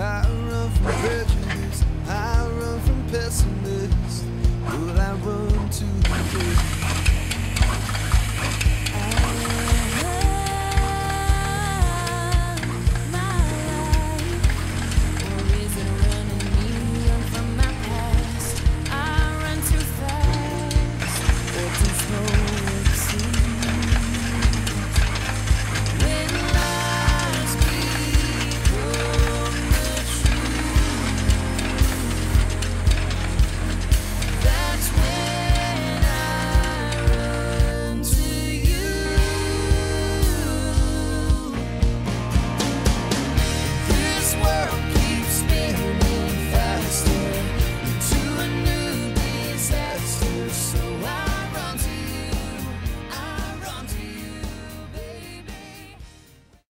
I run from prejudice, I run from pessimists. I run to